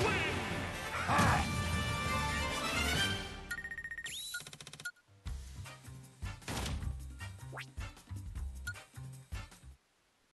win.